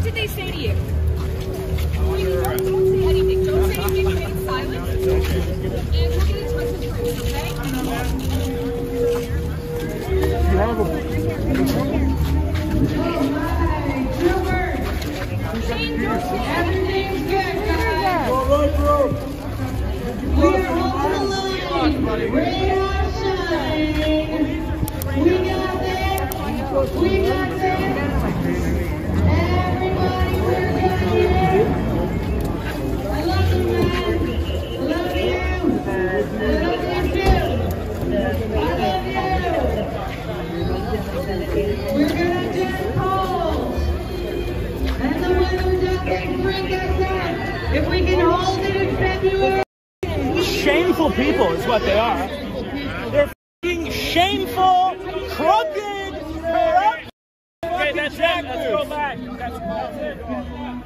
What did they say to you? Don't say anything. Don't say anything. Remain silent. And get in touch with Bruce, okay? Everything's good, guys. We are on the line. Ray on shine. We got this. We got this. If we can hold it in February. Shameful people is what they are. They're f***ing shameful, crooked, corrupt. Okay, that's it. Let's go back. That's, that's it.